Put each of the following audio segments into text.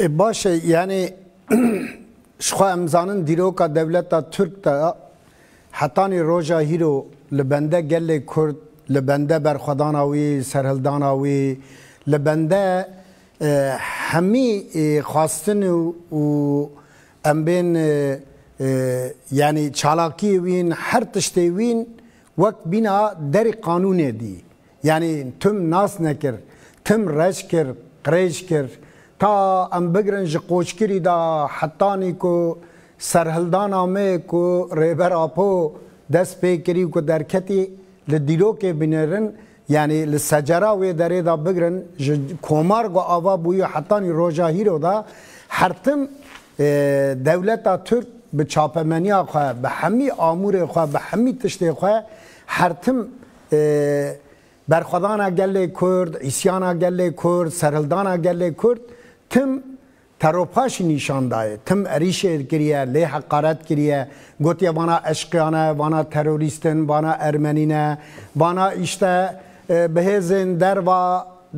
E başa yani şu emzanın diroka devleta Türk da hatani roja hiro li bende gelê Kurd li bende berxwedana wî serhildana wî li bende e, hemî e, xwastin û em bên e, yani çalakiyê wîn her tiştê wîn wek bîna derî qanûnê dî yani tüm nas nekir tim reş kir qrêj kir تا ام بگرن ژ قوچکری دا حتانی کو سرهلدان امه کو ریبر اپو دس پیکری کو درکتی ل دیلو کې بنرن یعنی ل سجرا و درې دا بگرن ژ کومار گو اوا بو حتانی روجاهی رو دا هرتم دولت ترک به چاپمنی خو به همی امور خو به همی تشت خو هرتم برخدان اگل کرد، ایسیان اگل کرد، سرهلدان اگل کرد تم تروپاش نشان داده تم اریش کریه لی حقارت کریه گوتی وانا اشقیانه وانا تروریستن وانا ارمنینه وانا اشته بهزن در و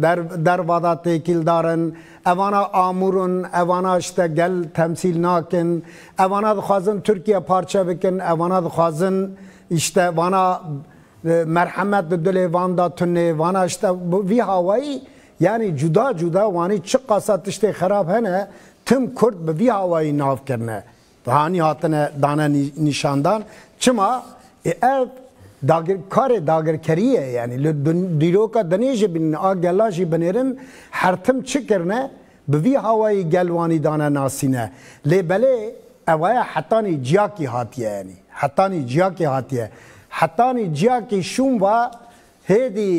در در ودا تکیل دارن اوانا آمورن اوانا اشته گل تمثیل ناکن اوانا دخوازن ترکیه پارچه بکن اوانا دخوازن اشته وانا merhamet dili vanda tünne vana işte bu vi havayı یعنی جدا جدا وانی چقا ساتشته خراب هنه تم کرد به وی هوایی ناف کرنه و هانی هاتنه دانه نشاندان چما اف داگر کار داگرکریه یعنی دیروکا دنیجه بین آگلاشی بنیرن هرتم چی کرنه به وی هوایی گلوانی دانه ناسینه لی بله اوایا حتانی جیاکی هاتیه یعنی حتانی جیاکی هاتیه حتانی جیاکی شوم و هیدی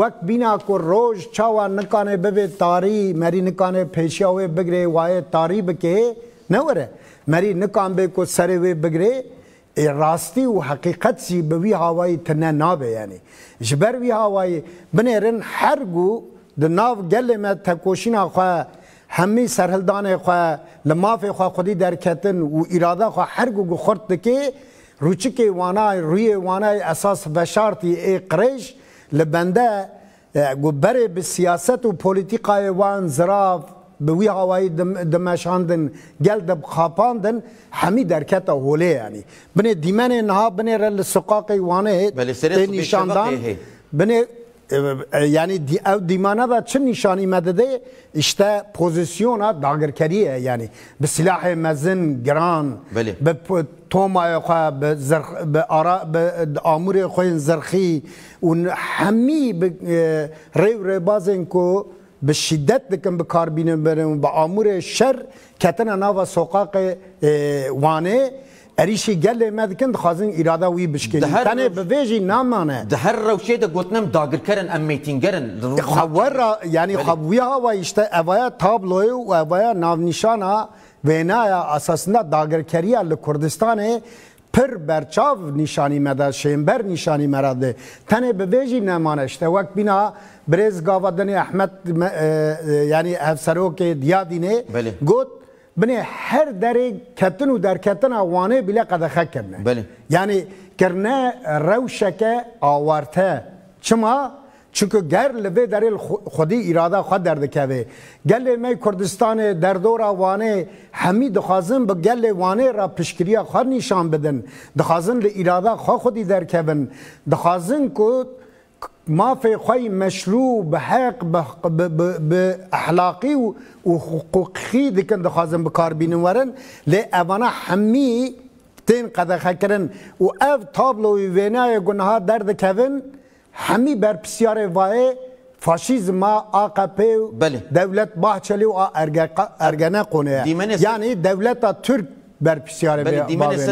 وەک بینا و ڕۆژ چاوان نکانێ ببێ تاری مەری نکانێ پێشیاوێ بگرێ وایە تاری بکێ نەوەرە مەری نکان بێ کو سەرێ وێ بگرێ ڕاستی و حقیقەتسی بە وی هاوایی تنە نابێیانێ ji ber wî hawayê binêrin her gu di nav gelê me tekoşîna xwe hemî serhildanê xwe li mafê xwe xudî derketin û îrada xwe her gu guxurt dike rûçikê wanayê rûyê wanayê esas veşartî ê qirêj li bende گوبر به سیاست و پولیتیکای وان زراف به وی هوایی دمشاندن گل دب خاپاندن همی درکت هوله یعنی بنه دیمن نها بنه رل سقاق وانه بله نشاندان بنه e, yani di, ev dimana da çın nişanî medede işte pozisyona dagirkeriye yani bi silahê mezin giran bi tomaya xwe bi zirx bi ara bi amûrê xwe zirxî û hemî bi rêv rêbazên ku bi şiddet dikin bi karbînin birin û bi amûrê şer ketine nava soqaqê wanê اریشی گله مدکند خازن اراده وی بشکنی تنه بویجی نامانه ده هر روشه ده گوتنم داگر کرن ام میتین کرن خبر یعنی خبوی ها و اشته اوایا تابلوی و اوایا ناونشان ها وینایا اساسنده داگرکری ال کردستان پر برچاو نشانی مده شیمبر نشانی مرده تنه به ویجی نمانشته وقت بینا بریز گاودن احمد یعنی افسروک دیادینه گوت بنه هر دری کتن و در کتن اوانه بلا قدخه کرنه بله یعنی کرنه روشکه آورته چما چونکه گر لبه در خودی اراده خود درده کوه گل می کردستان در دور وانه همی دخوازن به گل وانه را پشکری خود نشان بدن دخوازن لی اراده خود خودی در کوین دخوازن که ما في خوي مشروع بحق بأخلاقي وحقوقي دي كان دخازن بكار بينورن لأبانا حمي تين قد خكرن و اف تابلو ويناي گنها درد كوين حمي بر بسيار وای فاشیزم ما AKP بله. دولت باهچلی و ارگنا قونه یعنی دولت ترک بر بسیار بله.